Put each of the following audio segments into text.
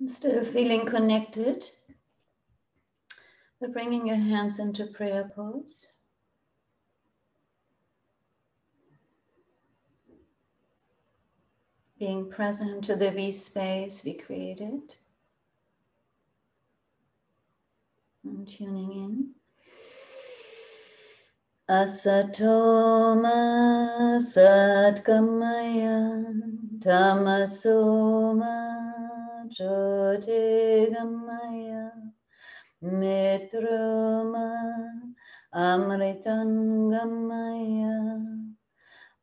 Instead of feeling connected, but bringing your hands into prayer pose. Being present to the V space we created. And tuning in. Asatoma Satgamaya Tamasoma Jyotigamaya Mitrama Amritangamaya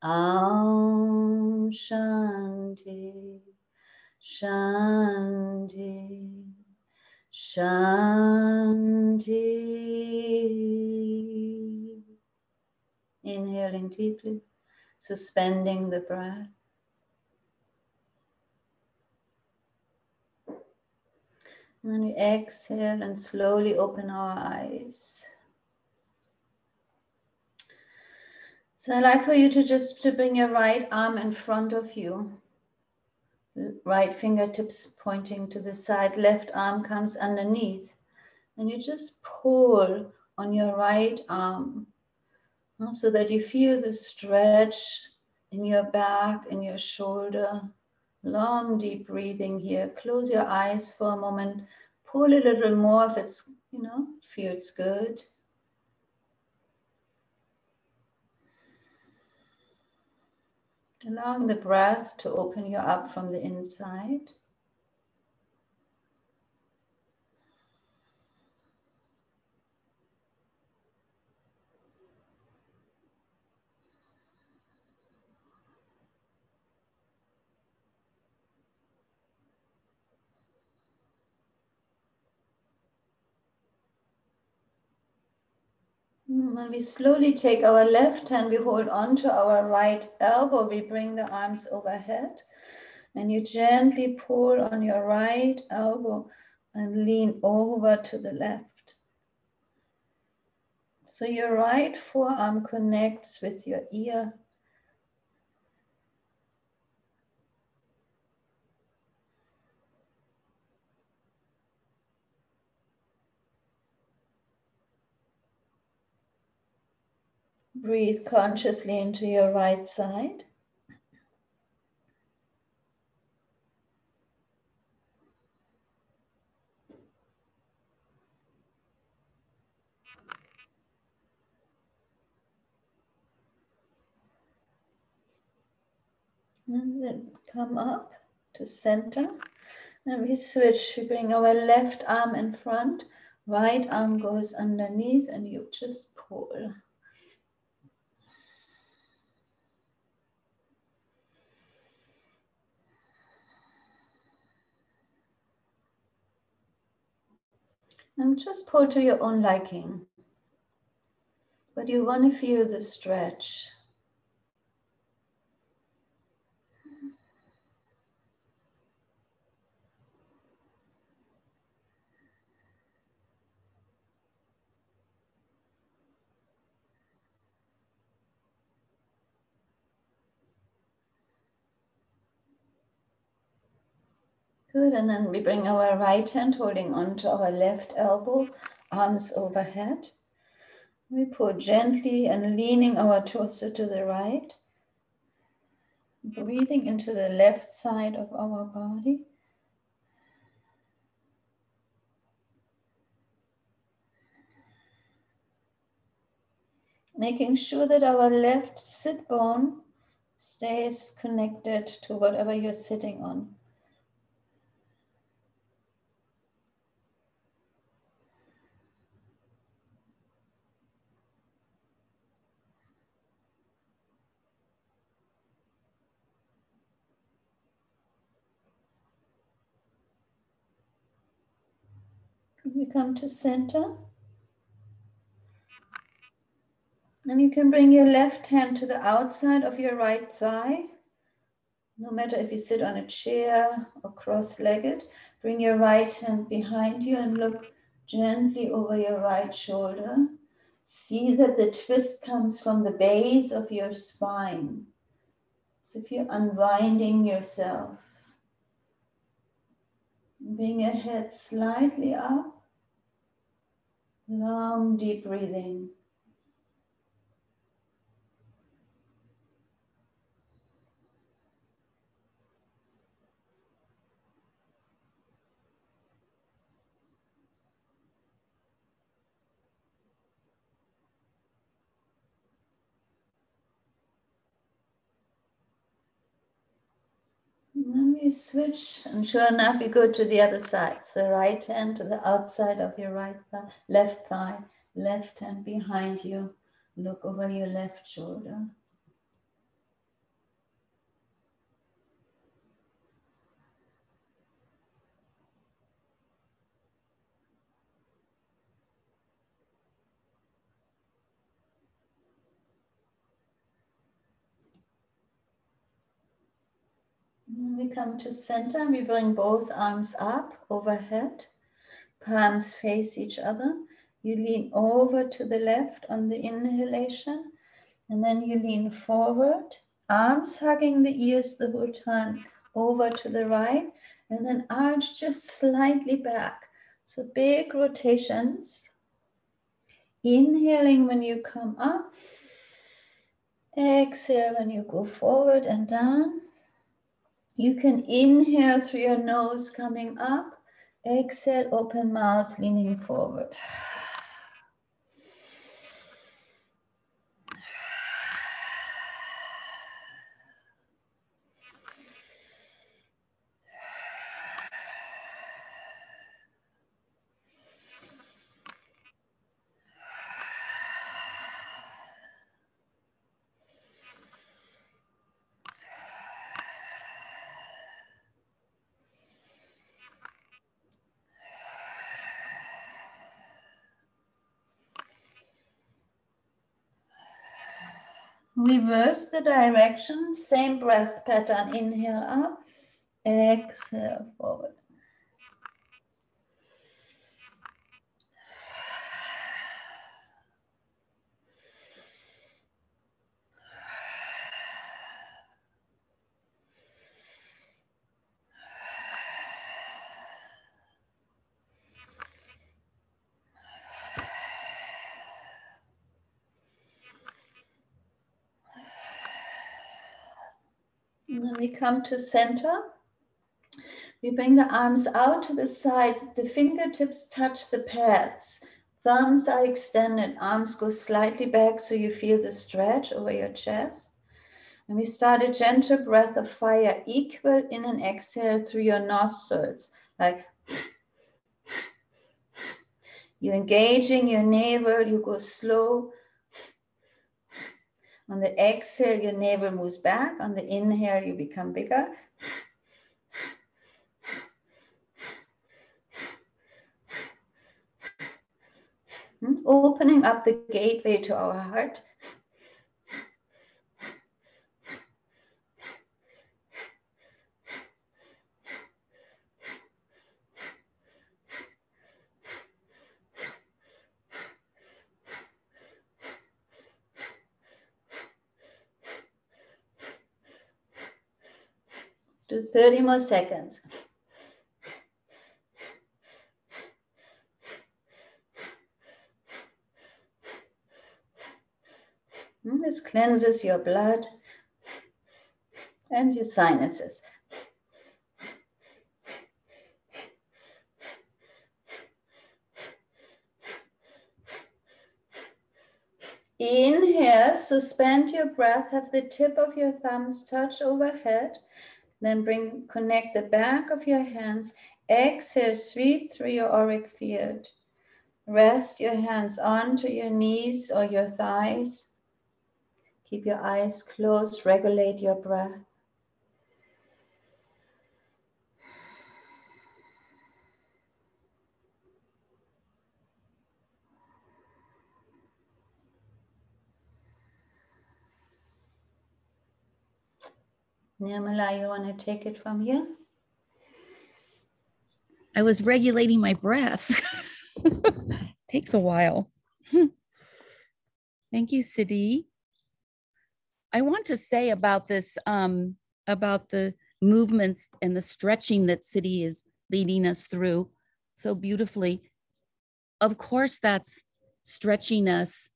Am Shanti Shanti Shanti Inhaling deeply, suspending the breath. And we exhale and slowly open our eyes. So I'd like for you to just to bring your right arm in front of you. Right fingertips pointing to the side, left arm comes underneath. And you just pull on your right arm so that you feel the stretch in your back and your shoulder. Long, deep breathing here. Close your eyes for a moment. Pull a little more if it's, you know, feels good. Allowing the breath to open you up from the inside. When we slowly take our left hand, we hold on to our right elbow, we bring the arms overhead, and you gently pull on your right elbow and lean over to the left. So your right forearm connects with your ear Breathe consciously into your right side. And then come up to center. And we switch. We bring our left arm in front, right arm goes underneath, and you just pull. And just pull to your own liking. But you want to feel the stretch. Good, and then we bring our right hand holding onto our left elbow, arms overhead. We pull gently and leaning our torso to the right. Breathing into the left side of our body. Making sure that our left sit bone stays connected to whatever you're sitting on. We come to center. And you can bring your left hand to the outside of your right thigh. No matter if you sit on a chair or cross-legged, bring your right hand behind you and look gently over your right shoulder. See that the twist comes from the base of your spine. As if you're unwinding yourself. Bring your head slightly up. Long, deep breathing. Then me switch, and sure enough, you go to the other side. So right hand to the outside of your right thigh, left thigh, left hand behind you. Look over your left shoulder. Come to center, we bring both arms up overhead, palms face each other. You lean over to the left on the inhalation, and then you lean forward, arms hugging the ears the whole time, over to the right, and then arch just slightly back. So big rotations. Inhaling when you come up. Exhale when you go forward and down. You can inhale through your nose coming up. Exhale, open mouth, leaning forward. Reverse the direction, same breath pattern. Inhale up, exhale forward. Come to center. We bring the arms out to the side. The fingertips touch the pads. Thumbs are extended. Arms go slightly back so you feel the stretch over your chest. And we start a gentle breath of fire, equal in an exhale through your nostrils, like you're engaging your navel, you go slow, on the exhale, your navel moves back. On the inhale, you become bigger. Hmm? Opening up the gateway to our heart. to 30 more seconds. Hmm, this cleanses your blood and your sinuses. Inhale, suspend your breath, have the tip of your thumbs touch overhead. Then bring, connect the back of your hands. Exhale, sweep through your auric field. Rest your hands onto your knees or your thighs. Keep your eyes closed, regulate your breath. Nirmala, you want to take it from here? I was regulating my breath. Takes a while. Thank you, Siddhi. I want to say about this, um, about the movements and the stretching that Siddhi is leading us through so beautifully. Of course, that's stretching us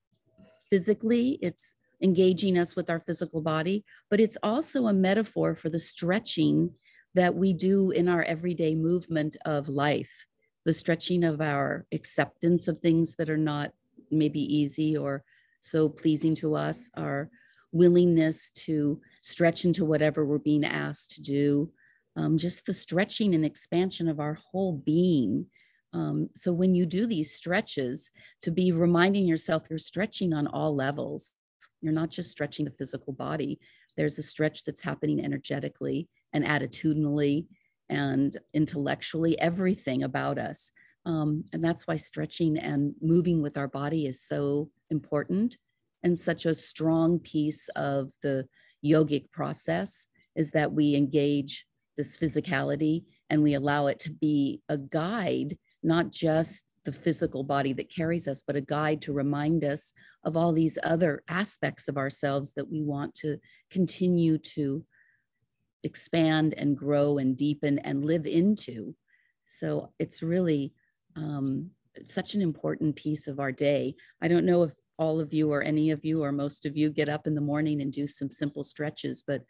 physically, it's engaging us with our physical body, but it's also a metaphor for the stretching that we do in our everyday movement of life, the stretching of our acceptance of things that are not maybe easy or so pleasing to us, our willingness to stretch into whatever we're being asked to do, um, just the stretching and expansion of our whole being. Um, so when you do these stretches, to be reminding yourself you're stretching on all levels. You're not just stretching the physical body. There's a stretch that's happening energetically and attitudinally and intellectually, everything about us. Um, and that's why stretching and moving with our body is so important and such a strong piece of the yogic process is that we engage this physicality and we allow it to be a guide not just the physical body that carries us, but a guide to remind us of all these other aspects of ourselves that we want to continue to expand and grow and deepen and live into. So it's really um, such an important piece of our day. I don't know if all of you or any of you or most of you get up in the morning and do some simple stretches, but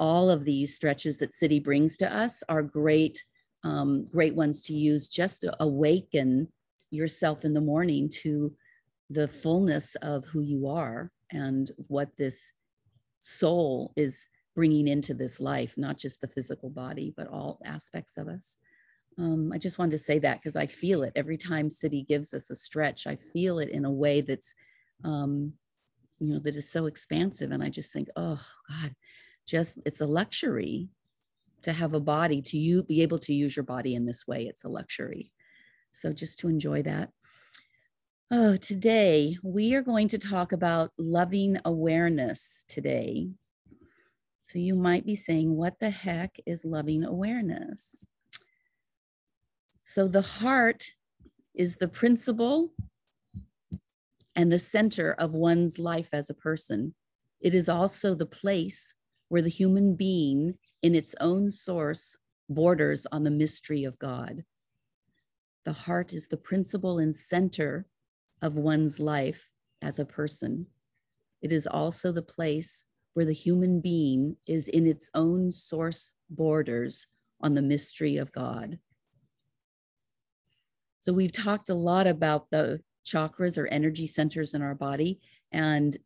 all of these stretches that Siddhi brings to us are great um, great ones to use just to awaken yourself in the morning to the fullness of who you are and what this soul is bringing into this life, not just the physical body, but all aspects of us. Um, I just wanted to say that because I feel it every time Siddhi gives us a stretch. I feel it in a way that's, um, you know, that is so expansive. And I just think, oh God, just it's a luxury to have a body to you be able to use your body in this way it's a luxury. So just to enjoy that. Oh today we are going to talk about loving awareness today. So you might be saying what the heck is loving awareness? So the heart is the principle and the center of one's life as a person. It is also the place where the human being in its own source borders on the mystery of God. The heart is the principle and center of one's life as a person. It is also the place where the human being is in its own source borders on the mystery of God. So, we've talked a lot about the chakras or energy centers in our body. And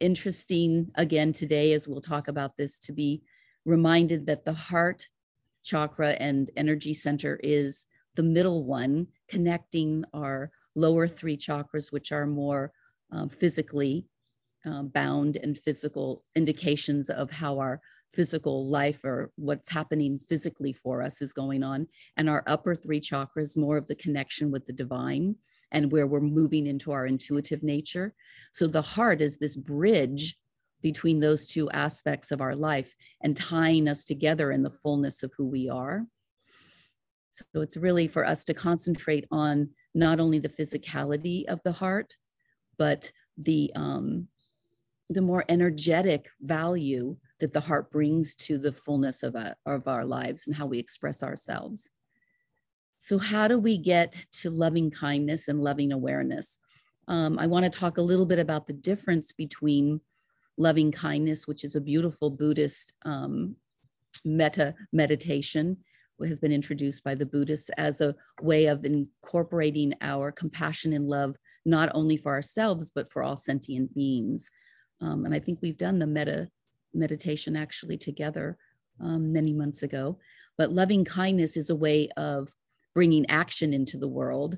interesting again today, as we'll talk about this, to be reminded that the heart chakra and energy center is the middle one, connecting our lower three chakras, which are more um, physically um, bound and physical indications of how our physical life or what's happening physically for us is going on. And our upper three chakras, more of the connection with the divine and where we're moving into our intuitive nature. So the heart is this bridge between those two aspects of our life and tying us together in the fullness of who we are. So it's really for us to concentrate on not only the physicality of the heart, but the um, the more energetic value that the heart brings to the fullness of, a, uh, of our lives and how we express ourselves. So, how do we get to loving kindness and loving awareness? Um, I want to talk a little bit about the difference between loving kindness, which is a beautiful Buddhist um, metta meditation, has been introduced by the Buddhists as a way of incorporating our compassion and love, not only for ourselves, but for all sentient beings. Um, and I think we've done the metta meditation actually together um, many months ago. But loving kindness is a way of bringing action into the world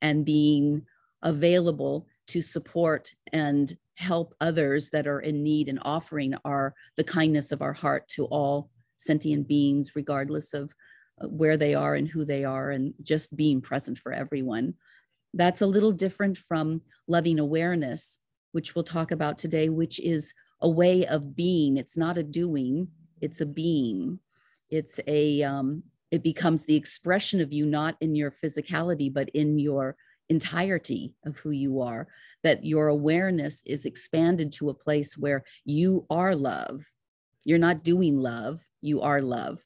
and being available to support and help others that are in need and offering our the kindness of our heart to all sentient beings regardless of uh, where they are and who they are and just being present for everyone. That's a little different from loving awareness which we'll talk about today which is a way of being. It's not a doing it's a being. It's a um, it becomes the expression of you not in your physicality but in your entirety of who you are, that your awareness is expanded to a place where you are love. You're not doing love, you are love.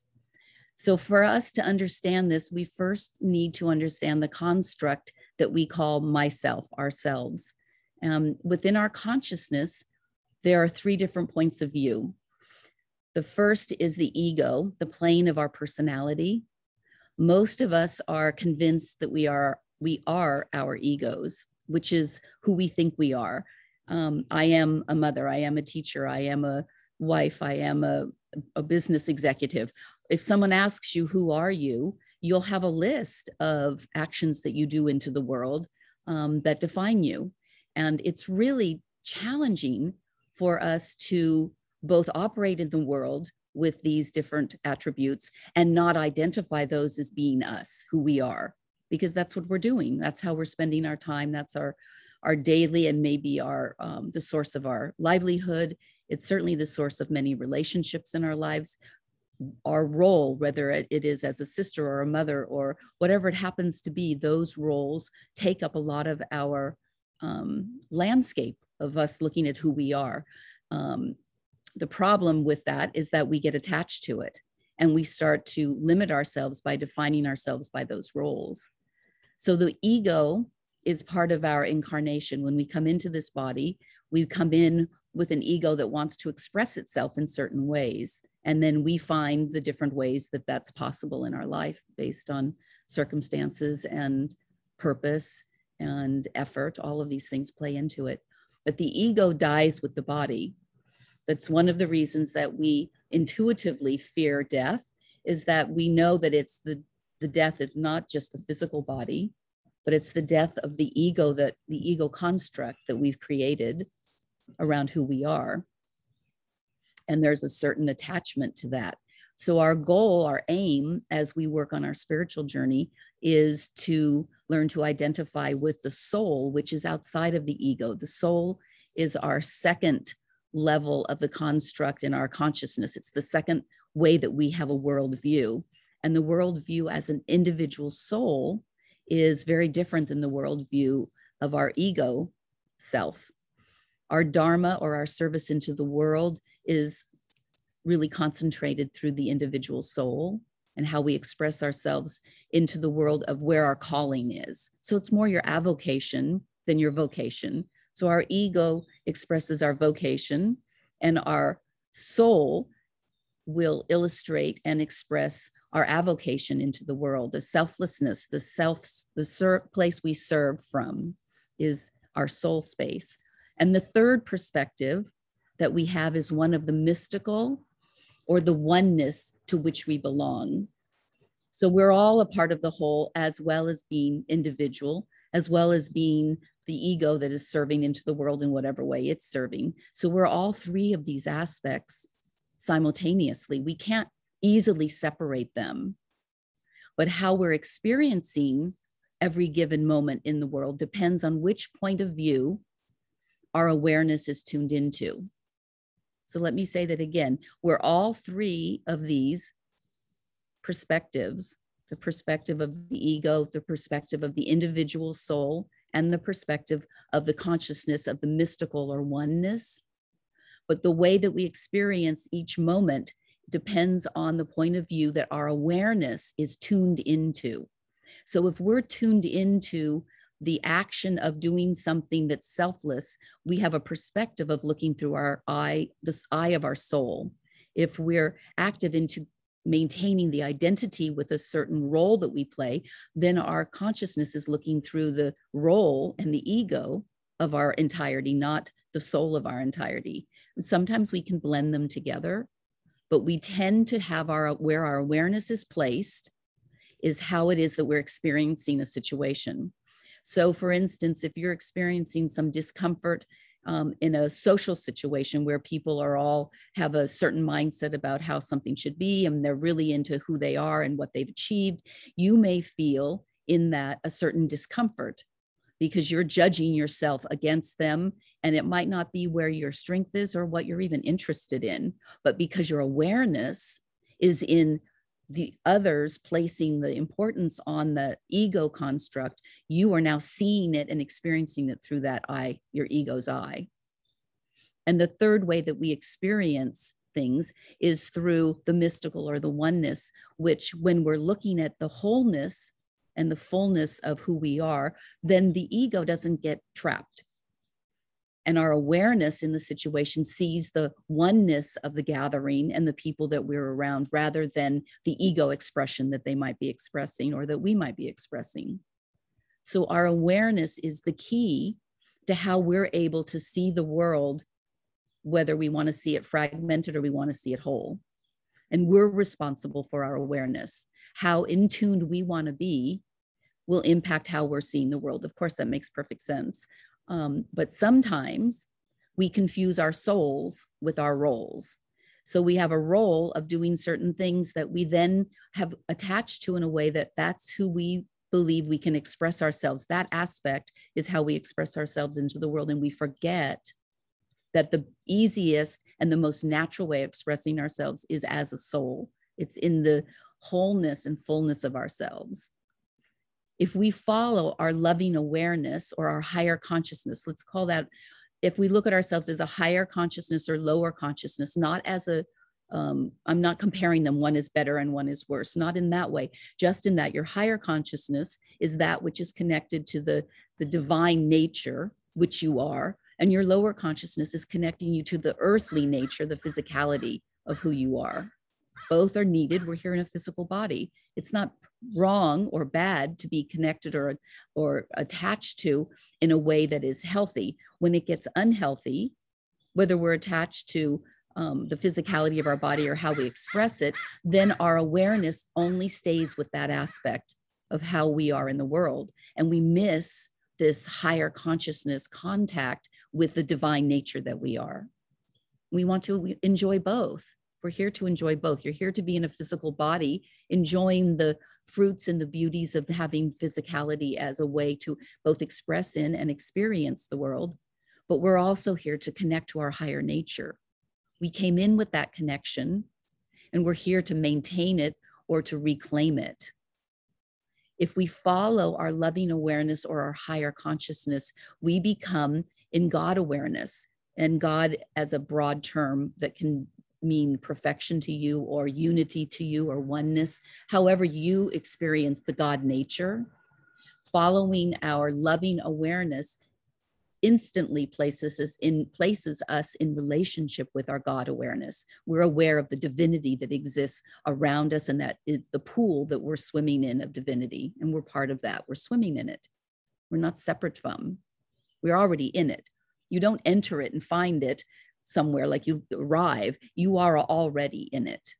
So, for us to understand this, we first need to understand the construct that we call myself, ourselves. Um, within our consciousness, there are three different points of view. The first is the ego, the plane of our personality. Most of us are convinced that we are we are our egos, which is who we think we are. Um, I am a mother. I am a teacher. I am a wife. I am a, a business executive. If someone asks you, Who are you? you'll have a list of actions that you do into the world um, that define you. And it's really challenging for us to both operate in the world with these different attributes and not identify those as being us, who we are, because that's what we're doing. That's how we're spending our time. That's our our daily and maybe our um, the source of our livelihood. It's certainly the source of many relationships in our lives our role, whether it is as a sister or a mother or whatever it happens to be, those roles take up a lot of our um, landscape of us looking at who we are. Um, the problem with that is that we get attached to it and we start to limit ourselves by defining ourselves by those roles. So the ego is part of our incarnation. When we come into this body, we come in with an ego that wants to express itself in certain ways and then we find the different ways that that's possible in our life based on circumstances and purpose and effort all of these things play into it but the ego dies with the body that's one of the reasons that we intuitively fear death is that we know that it's the the death of not just the physical body but it's the death of the ego that the ego construct that we've created around who we are and there's a certain attachment to that. So, our goal, our aim as we work on our spiritual journey is to learn to identify with the soul, which is outside of the ego. The soul is our second level of the construct in our consciousness, it's the second way that we have a worldview. And the worldview as an individual soul is very different than the worldview of our ego self. Our dharma or our service into the world is really concentrated through the individual soul and how we express ourselves into the world of where our calling is. So it's more your avocation than your vocation. So our ego expresses our vocation, and our soul will illustrate and express our avocation into the world. The selflessness, the self, the ser- place we serve from is our soul space. And the third perspective that we have is one of the mystical or the oneness to which we belong. So we're all a part of the whole, as well as being individual, as well as being the ego that is serving into the world in whatever way it's serving. So we're all three of these aspects simultaneously. We can't easily separate them. But how we're experiencing every given moment in the world depends on which point of view our awareness is tuned into. So let me say that again. We're all three of these perspectives the perspective of the ego, the perspective of the individual soul, and the perspective of the consciousness of the mystical or oneness. But the way that we experience each moment depends on the point of view that our awareness is tuned into. So if we're tuned into the action of doing something that's selfless, we have a perspective of looking through our eye, this eye of our soul. If we're active into maintaining the identity with a certain role that we play, then our consciousness is looking through the role and the ego of our entirety, not the soul of our entirety. And sometimes we can blend them together, but we tend to have our where our awareness is placed is how it is that we're experiencing a situation. So, for instance, if you're experiencing some discomfort um, in a social situation where people are all have a certain mindset about how something should be and they're really into who they are and what they've achieved, you may feel in that a certain discomfort because you're judging yourself against them and it might not be where your strength is or what you're even interested in but because your awareness is in the others placing the importance on the ego construct, you are now seeing it and experiencing it through that eye, your ego's eye. And the third way that we experience things is through the mystical or the oneness, which when we're looking at the wholeness and the fullness of who we are, then the ego doesn't get trapped. And our awareness in the situation sees the oneness of the gathering and the people that we're around rather than the ego expression that they might be expressing or that we might be expressing. So, our awareness is the key to how we're able to see the world, whether we want to see it fragmented or we want to see it whole. And we're responsible for our awareness. How in tuned we want to be will impact how we're seeing the world. Of course, that makes perfect sense. Um, but sometimes we confuse our souls with our roles. So we have a role of doing certain things that we then have attached to in a way that that's who we believe we can express ourselves. That aspect is how we express ourselves into the world. And we forget that the easiest and the most natural way of expressing ourselves is as a soul, it's in the wholeness and fullness of ourselves if we follow our loving awareness or our higher consciousness, let's call that, if we look at ourselves as a higher consciousness or lower consciousness, not as a um, I'm not comparing them. One is better and one is worse. Not in that way. Just in that your higher consciousness is that which is connected to the the divine nature, which you are, and your lower consciousness is connecting you to the earthly nature, the physicality of who you are. Both are needed. We're here in a physical body. It's not wrong or bad to be connected or or attached to in a way that is healthy. When it gets unhealthy whether we're attached to um, the physicality of our body or how we express it then our awareness only stays with that aspect of how we are in the world. And we miss this higher consciousness contact with the divine nature that we are. We want to enjoy both we're here to enjoy both. You're here to be in a physical body, enjoying the fruits and the beauties of having physicality as a way to both express in and experience the world. But we're also here to connect to our higher nature. We came in with that connection, and we're here to maintain it or to reclaim it. If we follow our loving awareness or our higher consciousness, we become in God awareness. And God, as a broad term that can mean perfection to you or unity to you or oneness, however you experience the God nature, following our loving awareness instantly places us in places us in relationship with our god awareness. We're aware of the divinity that exists around us and that is the pool that we're swimming in of divinity and we're part of that. We're swimming in it. We're not separate from. We're already in it. You don't enter it and find it somewhere like you arrive you are already in it.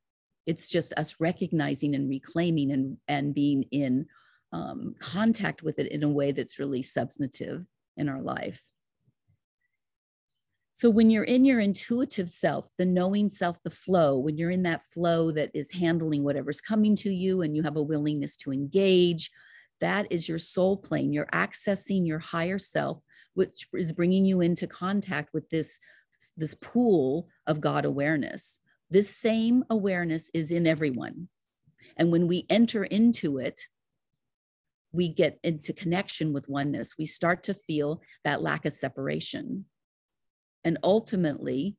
It's just us recognizing and reclaiming and and being in um, contact with it in a way that's really substantive in our life. So when you're in your intuitive self the knowing self the flow when you're in that flow that is handling whatever's coming to you and you have a willingness to engage that is your soul plane. You're accessing your higher self which is bringing you into contact with this this pool of God awareness. This same awareness is in everyone. And when we enter into it, we get into connection with oneness. We start to feel that lack of separation. And ultimately,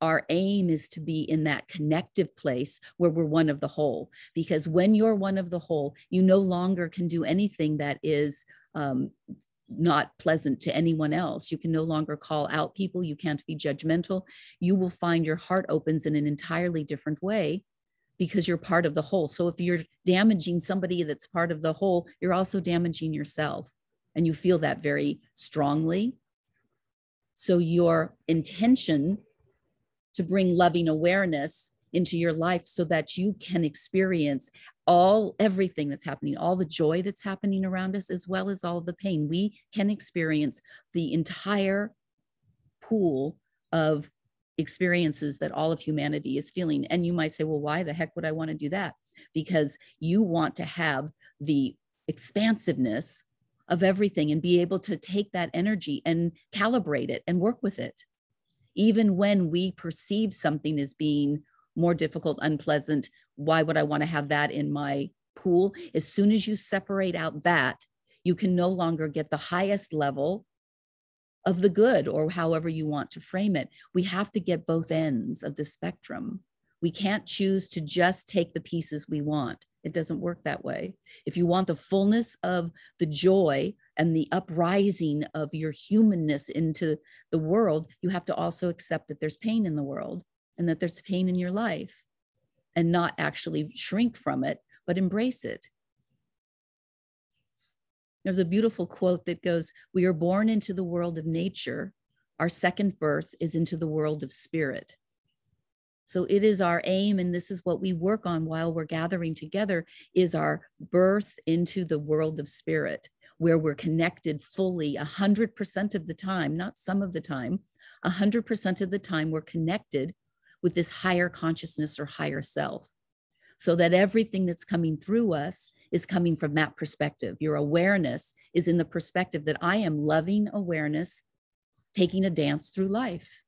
our aim is to be in that connective place where we're one of the whole. Because when you're one of the whole, you no longer can do anything that is um, not pleasant to anyone else. You can no longer call out people. You can't be judgmental. You will find your heart opens in an entirely different way because you're part of the whole. So if you're damaging somebody that's part of the whole, you're also damaging yourself. And you feel that very strongly. So your intention to bring loving awareness into your life so that you can experience all everything that's happening all the joy that's happening around us as well as all the pain we can experience the entire pool of experiences that all of humanity is feeling. And you might say well why the heck would i want to do that? Because you want to have the expansiveness of everything and be able to take that energy and calibrate it and work with it. Even when we perceive something as being more difficult, unpleasant. Why would I want to have that in my pool? As soon as you separate out that, you can no longer get the highest level of the good or however you want to frame it. We have to get both ends of the spectrum. We can't choose to just take the pieces we want. It doesn't work that way. If you want the fullness of the joy and the uprising of your humanness into the world, you have to also accept that there's pain in the world and that there's pain in your life and not actually shrink from it, but embrace it. There's a beautiful quote that goes We are born into the world of nature. Our second birth is into the world of spirit. So it is our aim, and this is what we work on while we're gathering together, is our birth into the world of spirit, where we're connected fully 100% of the time, not some of the time, 100% of the time, we're connected with this higher consciousness or higher self. So that everything that's coming through us is coming from that perspective. Your awareness is in the perspective that I am loving awareness, taking a dance through life.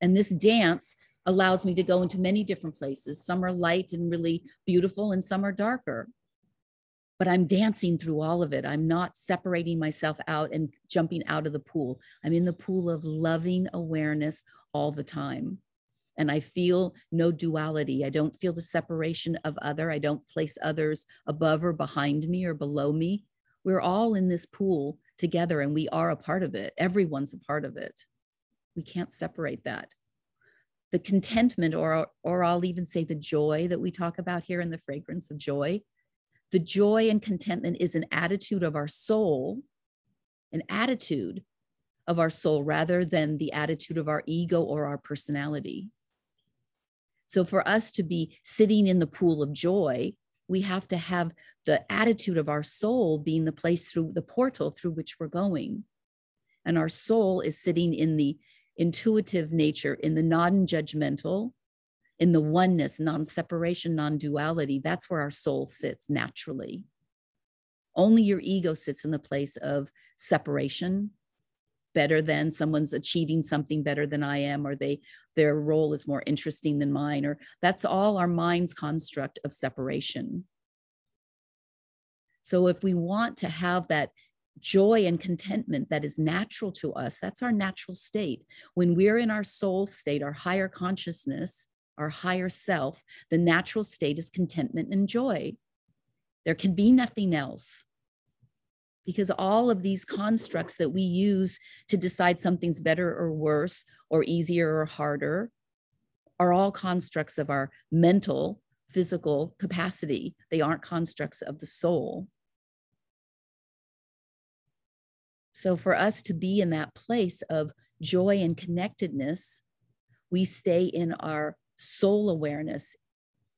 And this dance allows me to go into many different places. Some are light and really beautiful, and some are darker. But I'm dancing through all of it. I'm not separating myself out and jumping out of the pool. I'm in the pool of loving awareness all the time and I feel no duality. I don't feel the separation of other. I don't place others above or behind me or below me. We're all in this pool together and we are a part of it. Everyone's a part of it. We can't separate that. The contentment, or, or I'll even say the joy that we talk about here in the fragrance of joy, the joy and contentment is an attitude of our soul, an attitude of our soul rather than the attitude of our ego or our personality. So for us to be sitting in the pool of joy, we have to have the attitude of our soul being the place through the portal through which we're going. And our soul is sitting in the intuitive nature, in the non judgmental, in the oneness, non separation, non duality. That's where our soul sits naturally. Only your ego sits in the place of separation, better than someone's achieving something better than i am or they their role is more interesting than mine or that's all our mind's construct of separation. So if we want to have that joy and contentment that is natural to us that's our natural state. When we're in our soul state our higher consciousness our higher self the natural state is contentment and joy. There can be nothing else because all of these constructs that we use to decide something's better or worse or easier or harder are all constructs of our mental physical capacity. They aren't constructs of the soul. So for us to be in that place of joy and connectedness we stay in our soul awareness.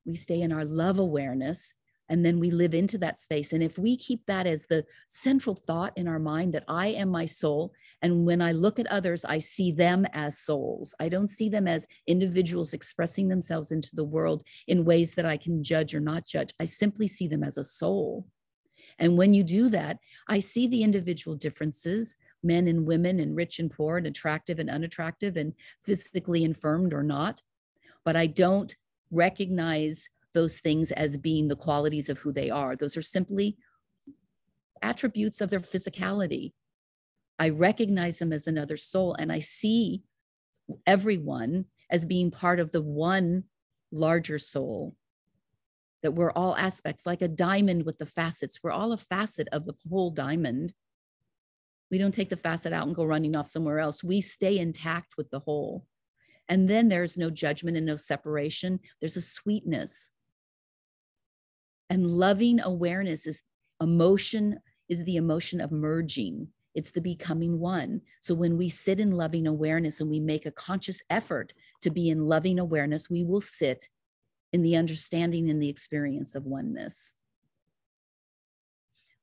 We stay in our love awareness and then we live into that space. And if we keep that as the central thought in our mind that i am my soul and when i look at others i see them as souls. I don't see them as individuals expressing themselves into the world in ways that i can judge or not judge. I simply see them as a soul. And when you do that i see the individual differences men and women and rich and poor and attractive and unattractive and physically infirmed or not. But i don't recognize those things as being the qualities of who they are. Those are simply attributes of their physicality. I recognize them as another soul and I see everyone as being part of the one larger soul. That we're all aspects, like a diamond with the facets. We're all a facet of the whole diamond. We don't take the facet out and go running off somewhere else. We stay intact with the whole. And then there's no judgment and no separation. There's a sweetness and loving awareness is emotion, is the emotion of merging. It's the becoming one. So when we sit in loving awareness and we make a conscious effort to be in loving awareness, we will sit in the understanding and the experience of oneness.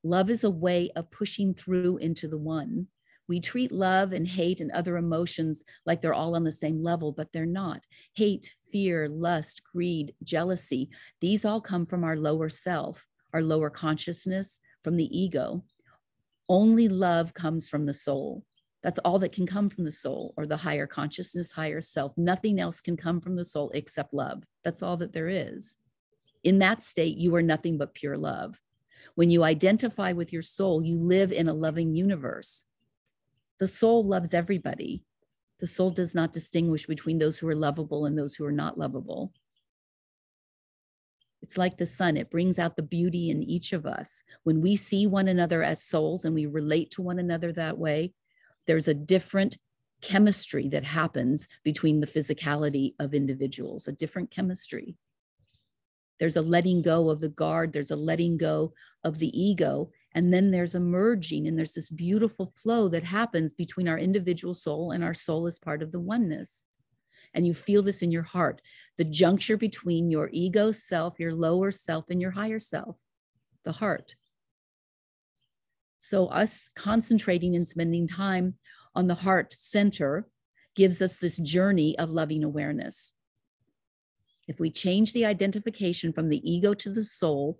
Love is a way of pushing through into the one we treat love and hate and other emotions like they're all on the same level, but they're not. Hate, fear, lust, greed, jealousy, these all come from our lower self, our lower consciousness, from the ego. Only love comes from the soul. That's all that can come from the soul or the higher consciousness, higher self. Nothing else can come from the soul except love. That's all that there is. In that state, you are nothing but pure love. When you identify with your soul, you live in a loving universe the soul loves everybody. The soul does not distinguish between those who are lovable and those who are not lovable. It's like the sun, it brings out the beauty in each of us. When we see one another as souls and we relate to one another that way, there's a different chemistry that happens between the physicality of individuals, a different chemistry. There's a letting go of the guard, there's a letting go of the ego, and then there's a merging, and there's this beautiful flow that happens between our individual soul and our soul as part of the oneness. And you feel this in your heart the juncture between your ego self, your lower self, and your higher self, the heart. So, us concentrating and spending time on the heart center gives us this journey of loving awareness. If we change the identification from the ego to the soul,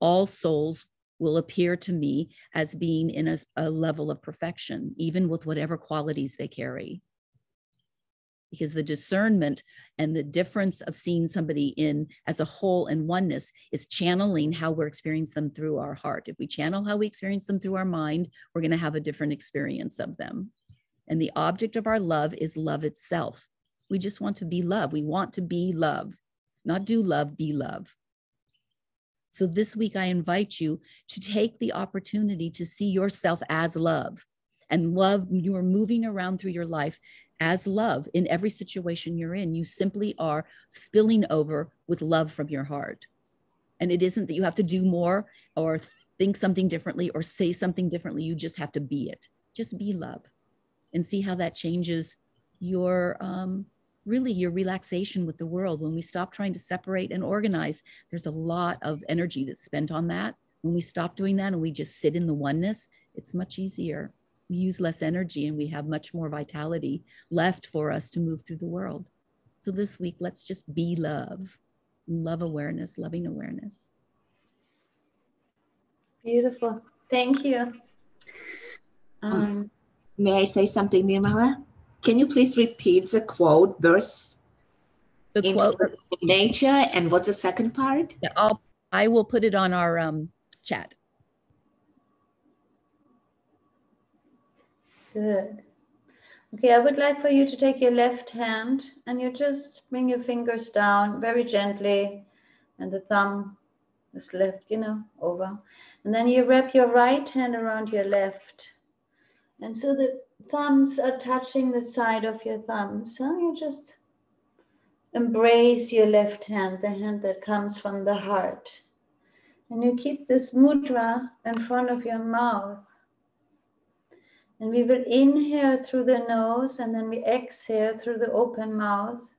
all souls will appear to me as being in a, a, level of perfection, even with whatever qualities they carry. Because the discernment and the difference of seeing somebody in as a whole and oneness is channeling how we're experiencing them through our heart. If we channel how we experience them through our mind, we're going to have a different experience of them. And the object of our love is love itself. We just want to be love. We want to be love, not do love, be love. So this week, I invite you to take the opportunity to see yourself as love and love. You are moving around through your life as love in every situation you're in. You simply are spilling over with love from your heart. And it isn't that you have to do more or think something differently or say something differently. You just have to be it. Just be love and see how that changes your um, really your relaxation with the world. When we stop trying to separate and organize, there's a lot of energy that's spent on that. When we stop doing that and we just sit in the oneness, it's much easier. We use less energy and we have much more vitality left for us to move through the world. So this week, let's just be love, love awareness, loving awareness. Beautiful. Thank you. Um, May I say something, Nirmala? Can you please repeat the quote verse? The quote nature and what's the second part? Yeah, I'll I will put it on our um, chat. Good. Okay, I would like for you to take your left hand and you just bring your fingers down very gently and the thumb is left, you know, over. And then you wrap your right hand around your left and so the thumbs are touching the side of your thumbs. So you just embrace your left hand, the hand that comes from the heart. And you keep this mudra in front of your mouth. And we will inhale through the nose and then we exhale through the open mouth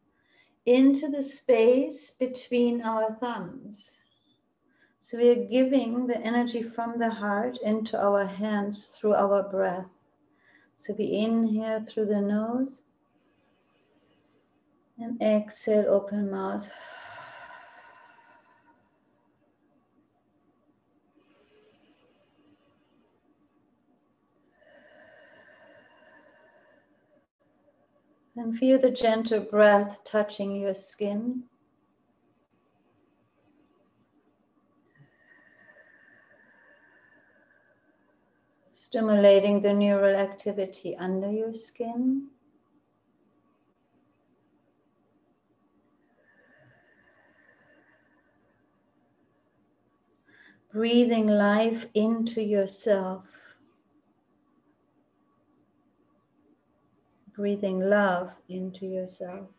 into the space between our thumbs. So we are giving the energy from the heart into our hands through our breath. So we inhale through the nose and exhale, open mouth. And feel the gentle breath touching your skin. Stimulating the neural activity under your skin. Breathing life into yourself. Breathing love into yourself.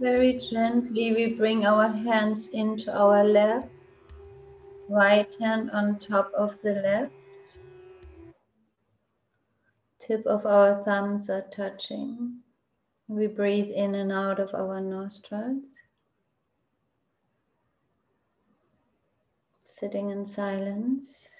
Very gently, we bring our hands into our lap, right hand on top of the left. Tip of our thumbs are touching. We breathe in and out of our nostrils. Sitting in silence.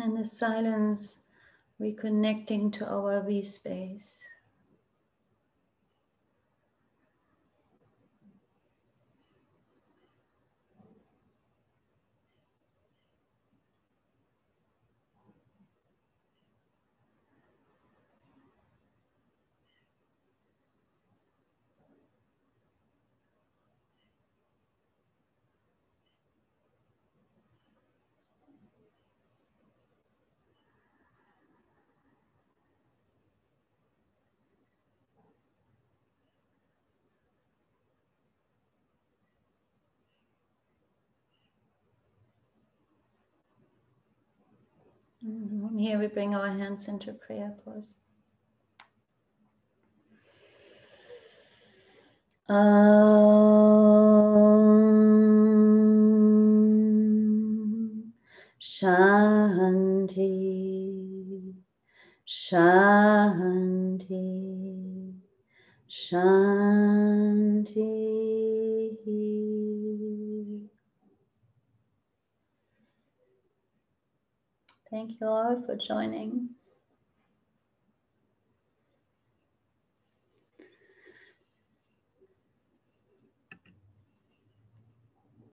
And in the silence, reconnecting to our V space. Mm-hmm. Here we bring our hands into prayer pose. Um, Shanti, Shanti, Shanti. Thank you all for joining.